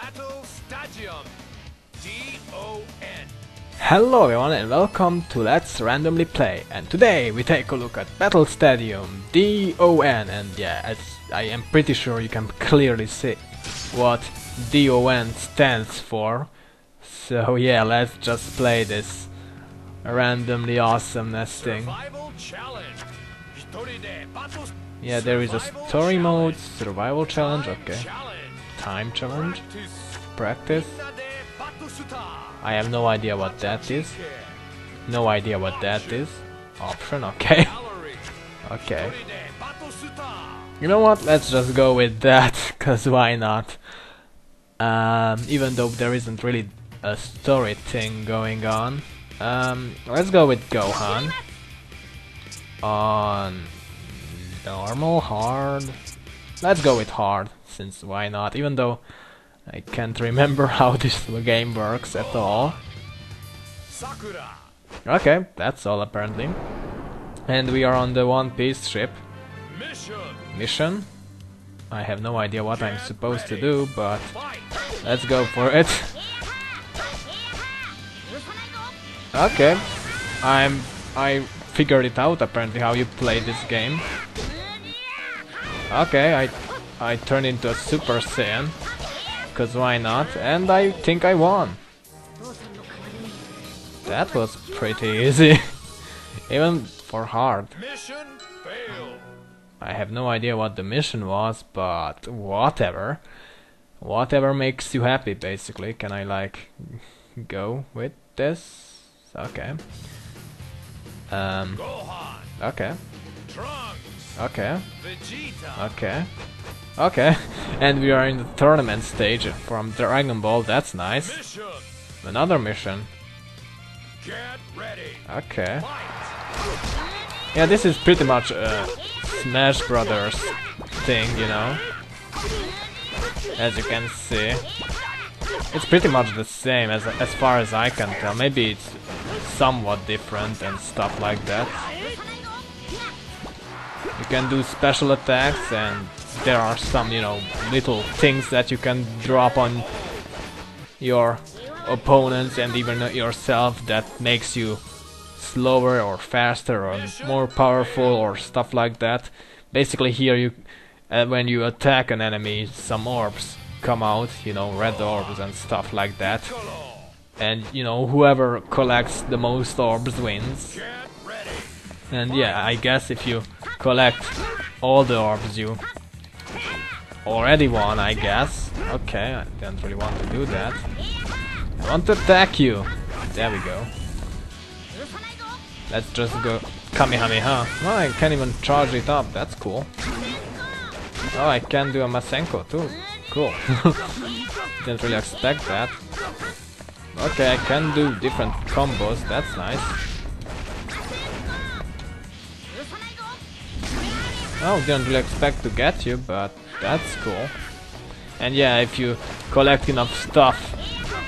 Battle Stadium. D-O-N. Hello everyone and welcome to Let's Randomly Play and today we take a look at Battle Stadium D-O-N and yeah, I am pretty sure you can clearly see what D-O-N stands for. So yeah, let's just play this randomly awesomeness thing. Yeah, there is a story mode, survival challenge, okay time challenge? Practice? I have no idea what that is. No idea what that is. Option, okay. okay. You know what, let's just go with that, cause why not? Um, even though there isn't really a story thing going on. Um, let's go with Gohan. On normal, hard, Let's go with hard, since why not? Even though I can't remember how this game works at all. Sakura. Okay, that's all apparently. And we are on the One Piece ship. Mission. mission. I have no idea what I'm supposed to do, but let's go for it. Okay, I'm I figured it out apparently how you play this game. Okay, I I turned into a Super Saiyan, cause why not? And I think I won. That was pretty easy, even for hard. Mission failed. I have no idea what the mission was, but whatever. Whatever makes you happy, basically. Can I, like, go with this? Okay. Um, Gohan. okay. Trunks. Okay. Vegeta. Okay. Okay. And we are in the tournament stage from Dragon Ball, that's nice. Mission. Another mission. Get ready. Okay. Fight. Yeah, this is pretty much a Smash Brothers thing, you know. As you can see, it's pretty much the same as as far as I can tell. Maybe it's somewhat different and stuff like that. Can do special attacks and there are some, you know, little things that you can drop on your opponents and even yourself that makes you slower or faster or more powerful or stuff like that. Basically here you uh, when you attack an enemy some orbs come out, you know, red orbs and stuff like that. And you know whoever collects the most orbs wins. And yeah, I guess if you collect all the orbs you already won, I guess. Okay, I don't really want to do that. I want to attack you. There we go. Let's just go Kamehameha. Oh, I can't even charge it up. That's cool. Oh, I can do a Masenko too. Cool. Didn't really expect that. Okay, I can do different combos. That's nice. Oh, didn't really expect to get you, but that's cool. And yeah, if you collect enough stuff,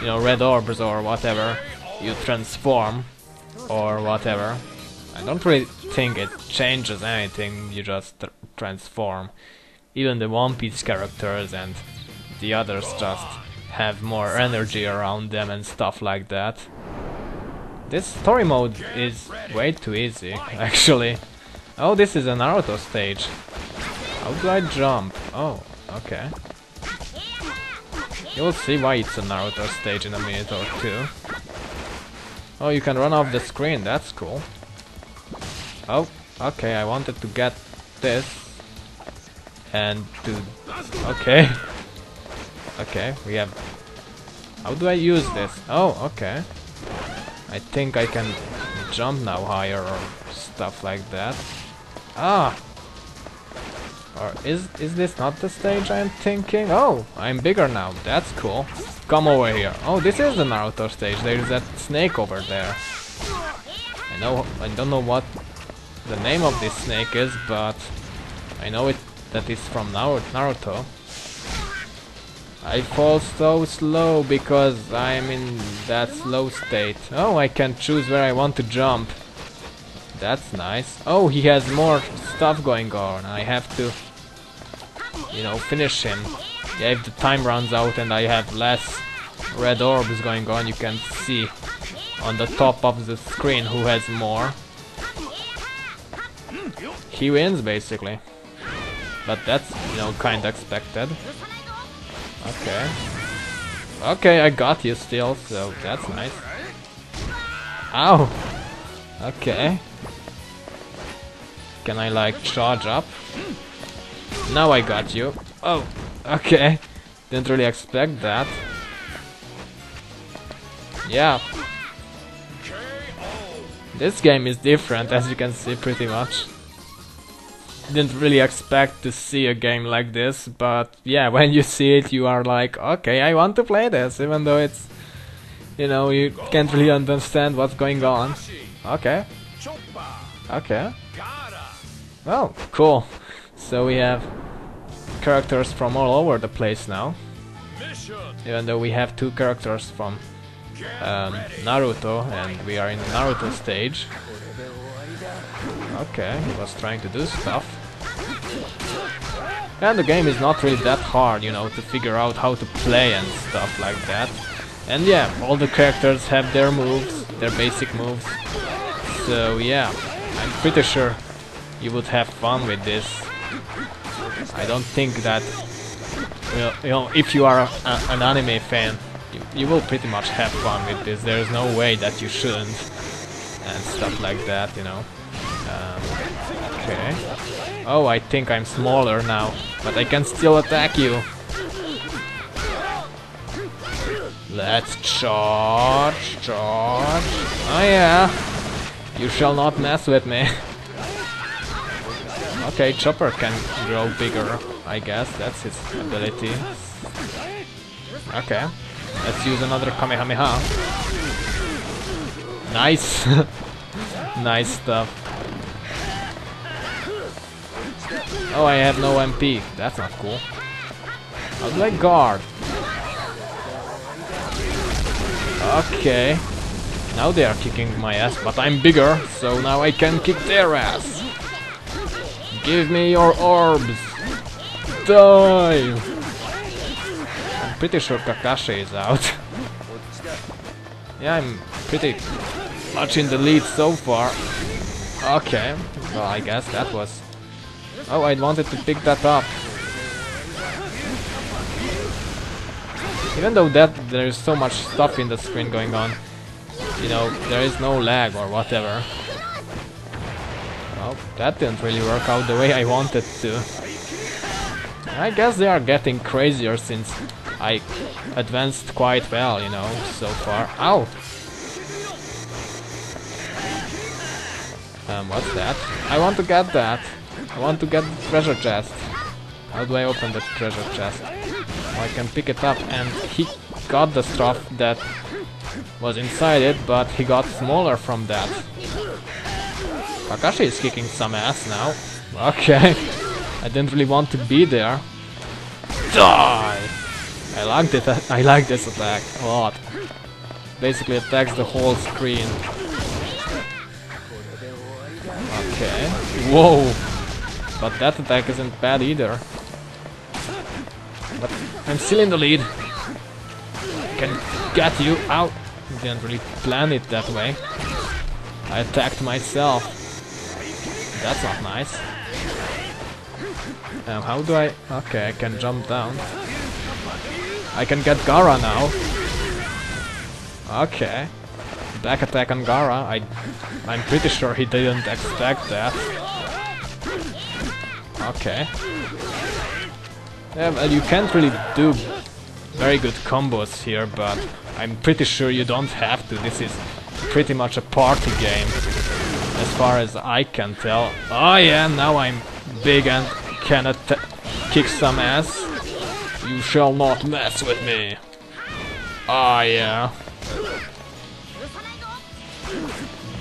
you know, red orbs or whatever, you transform or whatever. I don't really think it changes anything, you just tr- transform. Even the One Piece characters and the others just have more energy around them and stuff like that. This story mode is way too easy, actually. Oh, this is a Naruto stage. How do I jump? Oh, okay. You'll see why it's a Naruto stage in a minute or two. Oh, you can run off the screen, that's cool. Oh, okay, I wanted to get this. And to... Okay. Okay, we have... How do I use this? Oh, okay. I think I can jump now higher or stuff like that. Ah! Or is is this not the stage I'm thinking? Oh, I'm bigger now. That's cool. Come over here. Oh, this is the Naruto stage. There's that snake over there. I know. I don't know what the name of this snake is, but I know it that is from Naru- Naruto. I fall so slow because I'm in that slow state. Oh, I can choose where I want to jump. That's nice. Oh, he has more stuff going on. I have to, you know, finish him yeah, if the time runs out and I have less red orbs going on, you can see on the top of the screen who has more. He wins basically. But that's, you know, kinda expected. Okay. Okay, I got you still, so that's nice. Ow! Okay. Can I like charge up? Now I got you. Oh, okay. Didn't really expect that. Yeah. This game is different as you can see pretty much. Didn't really expect to see a game like this, but yeah, when you see it you are like, okay, I want to play this, even though it's, you know, you can't really understand what's going on. Okay, okay. Well, cool. So we have characters from all over the place now. Even though we have two characters from um, Naruto and we are in the Naruto stage. Okay, he was trying to do stuff. And the game is not really that hard, you know, to figure out how to play and stuff like that. And yeah, all the characters have their moves, their basic moves. So yeah, I'm pretty sure you would have fun with this. I don't think that, you know, you know if you are a, a, an anime fan, you, you will pretty much have fun with this. There is no way that you shouldn't, and stuff like that, you know. Um, okay. Oh, I think I'm smaller now, but I can still attack you. Let's charge, charge. Oh yeah. You shall not mess with me. okay, Chopper can grow bigger, I guess. That's his ability. Okay. Let's use another Kamehameha. Nice! nice stuff. Oh, I have no MP. That's not cool. How do I guard? Okay. Now they are kicking my ass, but I'm bigger, so now I can kick their ass. Give me your orbs. Die! I'm pretty sure Kakashi is out. yeah, I'm pretty much in the lead so far. Okay, well I guess that was... Oh, I wanted to pick that up. Even though that there is so much stuff in the screen going on, you know, there is no lag or whatever. Well, that didn't really work out the way I wanted to. I guess they are getting crazier since I advanced quite well, you know, so far. Ow! Um, what's that? I want to get that! I want to get the treasure chest. How do I open the treasure chest? Oh, I can pick it up and he got the stuff that was inside it, but he got smaller from that. Kakashi is kicking some ass now. Okay. I didn't really want to be there. Die! I like it. I like this attack a lot. Basically attacks the whole screen. Okay. Whoa! But that attack isn't bad either. But I'm still in the lead. I can get you out. Didn't really plan it that way. I attacked myself. That's not nice. Um, how do I... Okay, I can jump down. I can get Gaara now. Okay. Back attack on Gaara. I, I'm pretty sure he didn't expect that. Okay. Yeah, well, you can't really do very good combos here, but I'm pretty sure you don't have to. This is pretty much a party game, as far as I can tell. Oh yeah, now I'm big and can kick some ass. You shall not mess with me. Oh, yeah.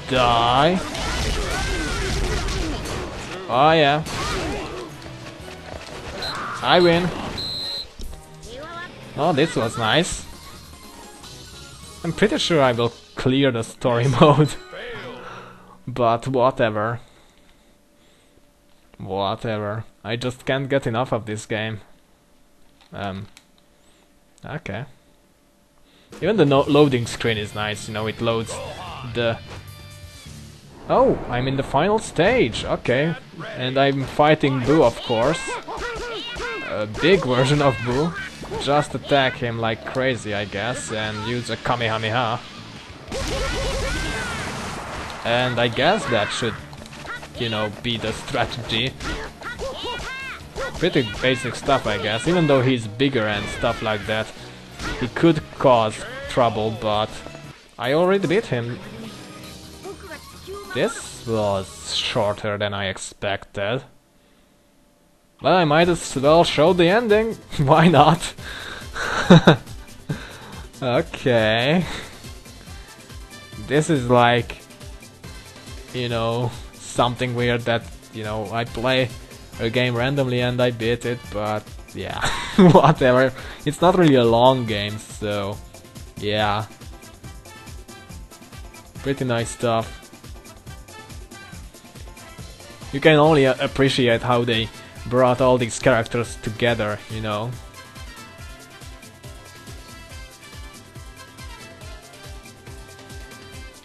Die. Oh, yeah. I win. Oh, this was nice. I'm pretty sure I will clear the story mode. But whatever. Whatever. I just can't get enough of this game. Um. Okay. Even the no loading screen is nice. You know, it loads the. Oh, I'm in the final stage. Okay, and I'm fighting Boo, of course. A big version of Boo. Just attack him like crazy, I guess, and use a Kamehameha. And I guess that should, you know, be the strategy. Pretty basic stuff, I guess. Even though he's bigger and stuff like that, he could cause trouble, but I already beat him. This was shorter than I expected. Well, I might as well show the ending. Why not? okay. This is like, you know, something weird that, you know, I play a game randomly and I beat it, but yeah, whatever. It's not really a long game, so yeah. Pretty nice stuff. You can only appreciate how they brought all these characters together, you know.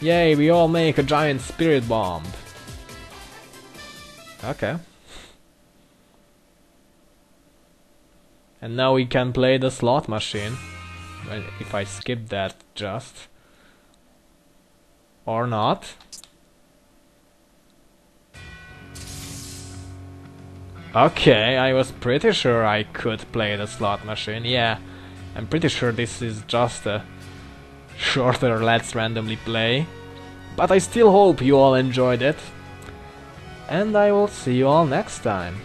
Yay, we all make a giant spirit bomb. Okay. And now we can play the slot machine. Well, if I skip that just. Or not. Okay, I was pretty sure I could play the slot machine, yeah. I'm pretty sure this is just a shorter Let's Randomly Play. But I still hope you all enjoyed it. And I will see you all next time.